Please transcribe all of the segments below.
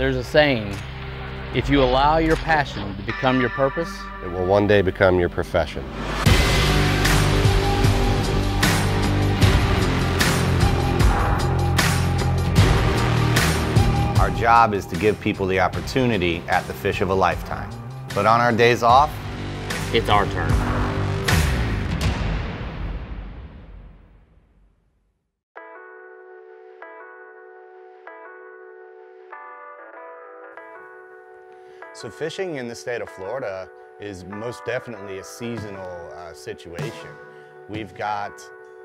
There's a saying, if you allow your passion to become your purpose, it will one day become your profession. Our job is to give people the opportunity at the fish of a lifetime. But on our days off, it's our turn. So fishing in the state of Florida is most definitely a seasonal uh, situation. We've got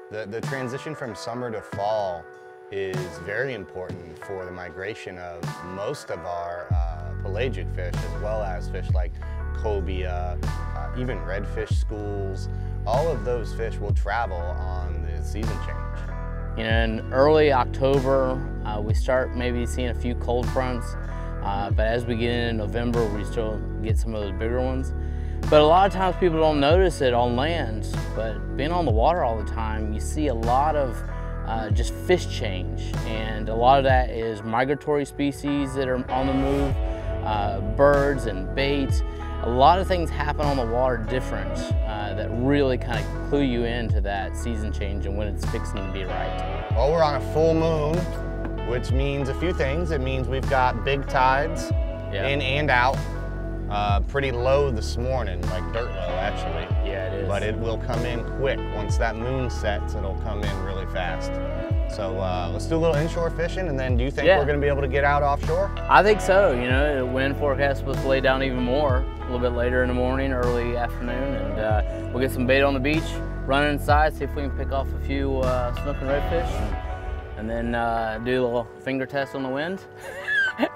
the, the transition from summer to fall is very important for the migration of most of our uh, pelagic fish as well as fish like cobia, uh, even redfish schools. All of those fish will travel on the season change. In early October, uh, we start maybe seeing a few cold fronts. Uh, but as we get into November, we still get some of those bigger ones. But a lot of times people don't notice it on land, but being on the water all the time, you see a lot of uh, just fish change. And a lot of that is migratory species that are on the move, uh, birds and bait. A lot of things happen on the water different uh, that really kind of clue you into that season change and when it's fixing to be right. Well, we're on a full moon which means a few things. It means we've got big tides yeah. in and out. Uh, pretty low this morning, like dirt low actually. Yeah, it is. But it will come in quick. Once that moon sets, it'll come in really fast. So uh, let's do a little inshore fishing, and then do you think yeah. we're going to be able to get out offshore? I think so. You know, the wind forecast supposed to lay down even more a little bit later in the morning, early afternoon, and uh, we'll get some bait on the beach, run inside, see if we can pick off a few uh, snook and redfish. And, then uh, do a little finger test on the wind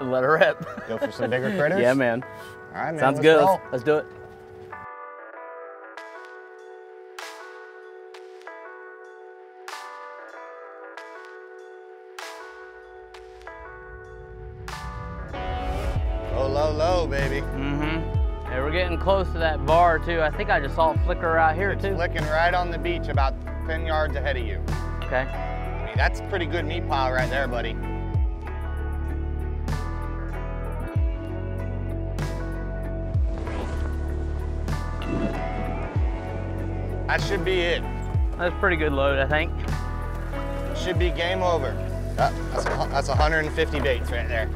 and let her rip. Go for some bigger critters? yeah, man. All right, man. Sounds good. Let's, let's do it. Low, low, low, baby. Mm-hmm. Hey, we're getting close to that bar, too. I think I just saw a flicker out here, it's too. flicking right on the beach about 10 yards ahead of you. Okay. That's pretty good meat pile right there, buddy. That should be it. That's pretty good load, I think. Should be game over. Oh, that's, that's 150 baits right there.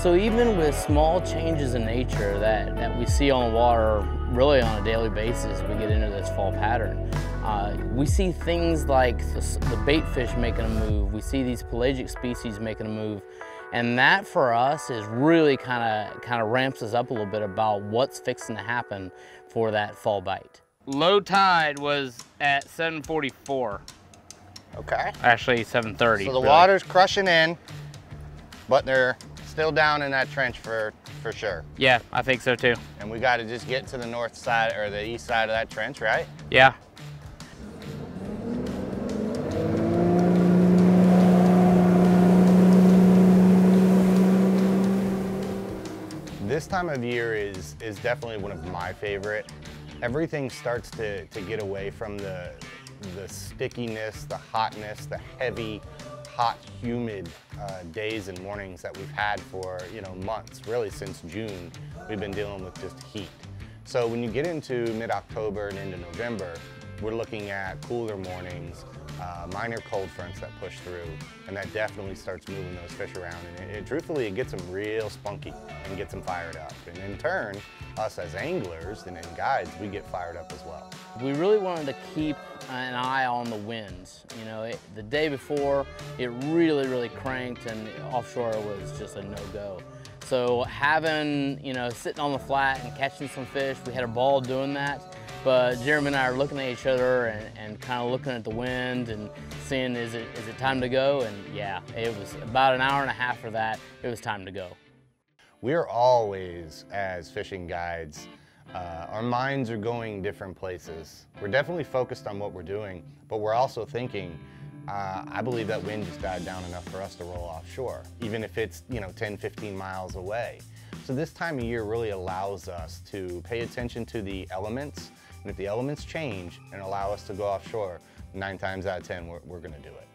So even with small changes in nature that, that we see on the water really on a daily basis, we get into this fall pattern. Uh, we see things like the, the bait fish making a move. We see these pelagic species making a move. And that for us is really kind of kind of ramps us up a little bit about what's fixing to happen for that fall bite. Low tide was at 744. Okay. Actually 730. So the really. water's crushing in, but they're still down in that trench for, for sure. Yeah, I think so too. And we got to just get to the north side or the east side of that trench, right? Yeah, This time of year is, is definitely one of my favorite. Everything starts to, to get away from the, the stickiness, the hotness, the heavy, hot, humid uh, days and mornings that we've had for you know months, really since June. We've been dealing with just heat. So when you get into mid-October and into November, we're looking at cooler mornings, uh, minor cold fronts that push through, and that definitely starts moving those fish around. And it, it, truthfully, it gets them real spunky and gets them fired up. And in turn, us as anglers and, guides, we get fired up as well. We really wanted to keep an eye on the winds. You know, it, the day before, it really, really cranked and offshore was just a no-go. So having, you know, sitting on the flat and catching some fish, we had a ball doing that. But Jeremy and I are looking at each other and, and kind of looking at the wind and seeing is it, is it time to go? And yeah, it was about an hour and a half for that. It was time to go. We're always, as fishing guides, uh, our minds are going different places. We're definitely focused on what we're doing, but we're also thinking, uh, I believe that wind just died down enough for us to roll offshore, even if it's, you know, 10, 15 miles away. So this time of year really allows us to pay attention to the elements and if the elements change and allow us to go offshore, nine times out of 10, we're, we're gonna do it.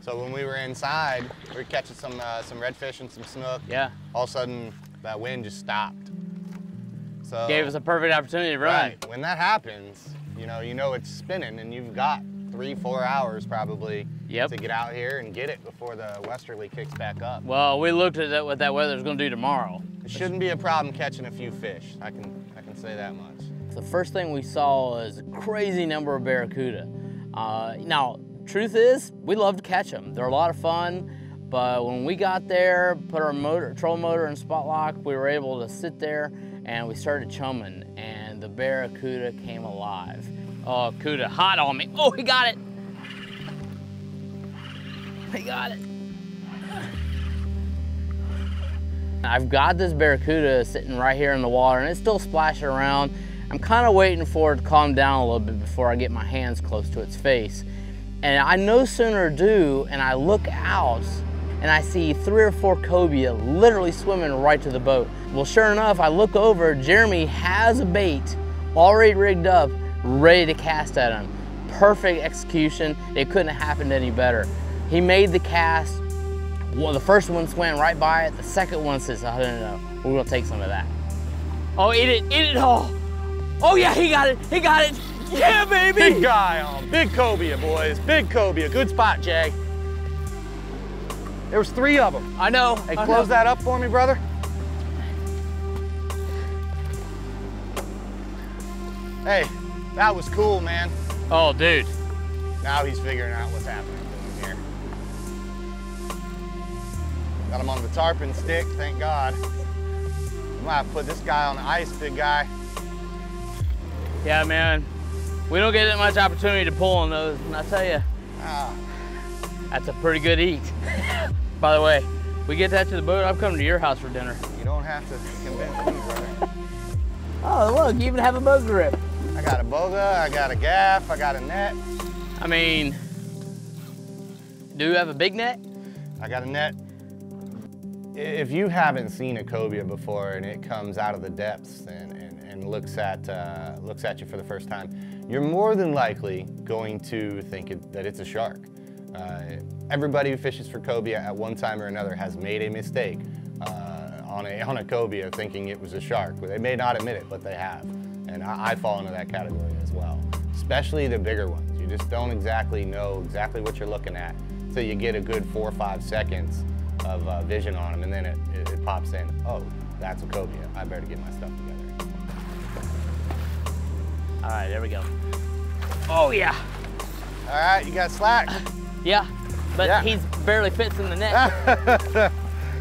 So when we were inside, we were catching some uh, some redfish and some snook. Yeah. All of a sudden, that wind just stopped. So gave us a perfect opportunity to run. Right. When that happens, you know you know it's spinning, and you've got three, four hours probably Yep. to get out here and get it before the westerly kicks back up. Well, we looked at that, what that weather's gonna do tomorrow. It shouldn't be a problem catching a few fish. I can I can say that much. The first thing we saw was a crazy number of barracuda. Uh, now, truth is, we love to catch them. They're a lot of fun, but when we got there, put our motor, trolling motor in spot lock, we were able to sit there and we started chumming and the barracuda came alive. Oh, Cuda, hot on me. Oh, he got it. He got it. I've got this barracuda sitting right here in the water and it's still splashing around. I'm kind of waiting for it to calm down a little bit before I get my hands close to its face. And I no sooner do, and I look out and I see three or four cobia literally swimming right to the boat. Well, sure enough, I look over, Jeremy has a bait already rigged up, ready to cast at him. Perfect execution. It couldn't have happened any better. He made the cast, well, the first one swam right by it. The second one says, no, no, no, we're gonna take some of that. Oh, eat it, eat it all. Oh yeah, he got it, he got it. Yeah, baby. Big guy on, big cobia, boys, big cobia. Good spot, Jag. There was three of them. I know. Hey, I close know. that up for me, brother. Hey, that was cool, man. Oh, dude. Now he's figuring out what's happening to him here. Got him on the tarpon stick, thank God. I'm gonna put this guy on the ice, big guy. Yeah, man. We don't get that much opportunity to pull on those, and I tell you, Ah, that's a pretty good eat. By the way, we get that to the boat. I'm coming to your house for dinner. you don't have to convince me, brother. Oh, look, you even have a boat grip. I got a boga, I got a gaff, I got a net. I mean, do you have a big net? I got a net. If you haven't seen a cobia before and it comes out of the depths and, and, and looks, at, uh, looks at you for the first time, you're more than likely going to think it, that it's a shark. Uh, everybody who fishes for cobia at one time or another has made a mistake uh, on, a, on a cobia thinking it was a shark. They may not admit it, but they have. And I, I fall into that category as well, especially the bigger ones. You just don't exactly know exactly what you're looking at until you get a good four or five seconds of uh, vision on them, and then it, it, it pops in. Oh, that's a cobia. I better get my stuff together. All right, there we go. Oh, yeah. All right, you got slack. Yeah, but Yeah. he's barely fits in the net.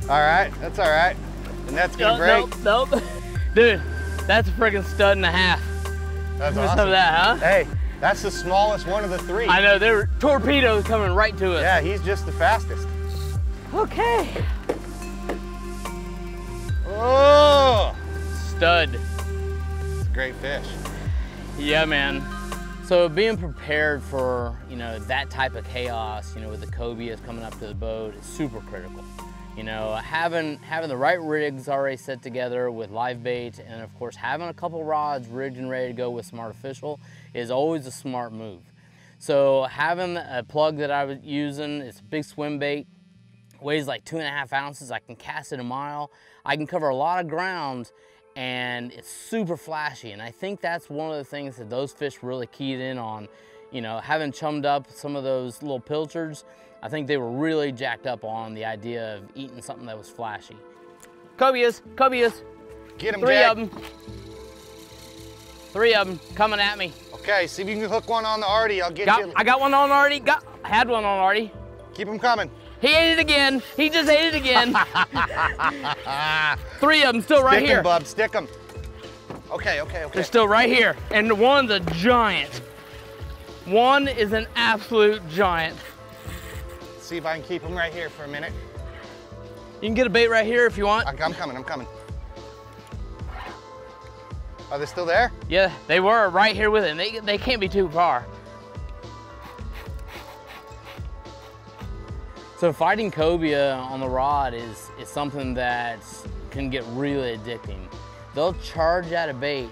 all right, that's all right. The net's gonna break. Nope, nope. Dude, that's a freaking stud and a half. That's awesome. some of that, huh? Hey, that's the smallest one of the three. I know, there were torpedoes coming right to us. Yeah, he's just the fastest. Okay. Oh, Stud. it's a great fish. Yeah, man. So being prepared for, you know, that type of chaos, you know, with the cobias coming up to the boat is super critical. You know, having having the right rigs already set together with live bait and of course having a couple rods rigged and ready to go with some artificial is always a smart move. So having a plug that I was using, it's a big swim bait, weighs like two and a half ounces. I can cast it a mile. I can cover a lot of ground and it's super flashy. And I think that's one of the things that those fish really keyed in on. You know, having chummed up some of those little pilchards, I think they were really jacked up on the idea of eating something that was flashy. Cobias, cobias, Get him, three Jack. of them. Three of them coming at me. Okay, see if you can hook one on the Artie. I'll get Got, you. I got one on already. Got, had one on already. Keep them coming. He ate it again. He just ate it again. Three of them still right stick here. him, bub. Stick them. Okay, okay, okay. They're still right here. And one's a giant. One is an absolute giant. See if I can keep him right here for a minute. You can get a bait right here if you want. I'm coming. I'm coming. Are they still there? Yeah, they were right here with it. They, they can't be too far. So fighting cobia on the rod is, is something that can get really addicting. They'll charge at a bait,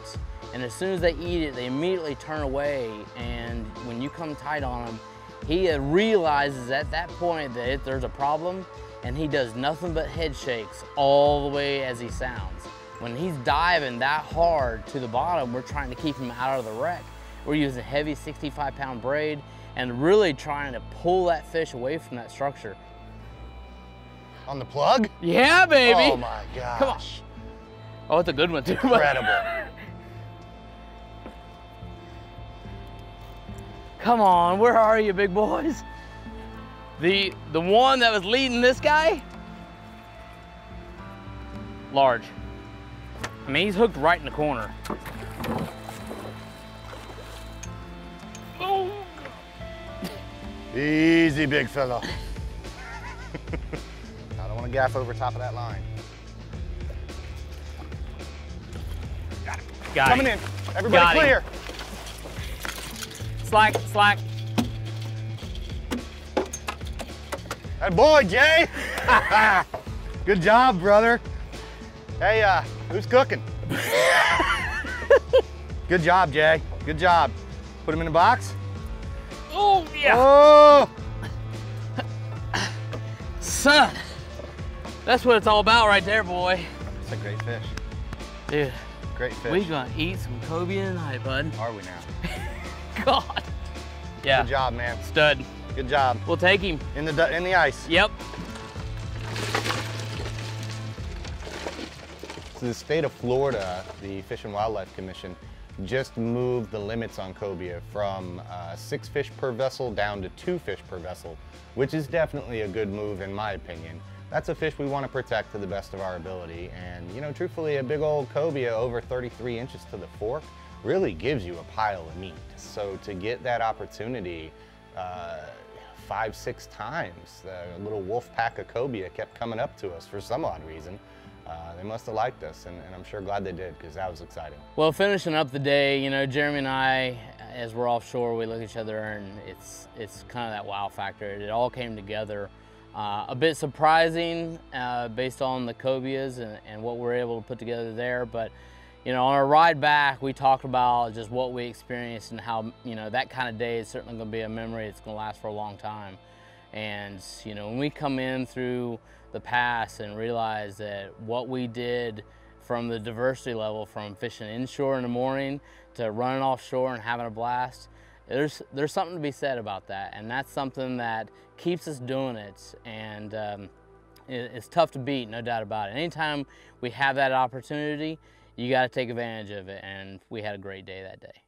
and as soon as they eat it, they immediately turn away. And when you come tight on them, He uh, realizes at that point that there's a problem and he does nothing but head shakes all the way as he sounds. When he's diving that hard to the bottom, we're trying to keep him out of the wreck. We're using heavy 65 pound braid and really trying to pull that fish away from that structure. On the plug? Yeah, baby. Oh my gosh. Come on. Oh, it's a good one too. Incredible. Come on, where are you, big boys? The the one that was leading this guy, large. I mean, he's hooked right in the corner. Easy, big fella. I don't want to gaff over top of that line. Got it. Got Coming him. in. Everybody Got him. clear. Slack, slack. That boy, Jay. Good job, brother. Hey, uh, who's cooking? Good job, Jay. Good job. Put him in the box. Oh, yeah. Oh, Son, that's what it's all about right there, boy. it's a great fish. Dude, Great fish. we gonna eat some cobia tonight, bud. Are we now? God. Yeah, Good job, man. stud. Good job. We'll take him. In the in the ice. Yep. So the state of Florida, the Fish and Wildlife Commission, just moved the limits on cobia from uh, six fish per vessel down to two fish per vessel, which is definitely a good move in my opinion. That's a fish we want to protect to the best of our ability. And you know, truthfully, a big old cobia over 33 inches to the fork really gives you a pile of meat. So to get that opportunity, uh, five, six times, the little wolf pack of cobia kept coming up to us for some odd reason. Uh, they must have liked us, and, and I'm sure glad they did because that was exciting. Well, finishing up the day, you know, Jeremy and I, as we're offshore, we look at each other and it's it's kind of that wow factor. It all came together. Uh, a bit surprising uh, based on the cobias and, and what we're able to put together there, but you know, on our ride back, we talked about just what we experienced and how you know that kind of day is certainly going to be a memory going to last for a long time. And you know, when we come in through the past and realize that what we did from the diversity level, from fishing inshore in the morning to running offshore and having a blast, there's there's something to be said about that, and that's something that keeps us doing it. And um, it- it's tough to beat, no doubt about it. Anytime we have that opportunity, you got to take advantage of it, and we had a great day that day.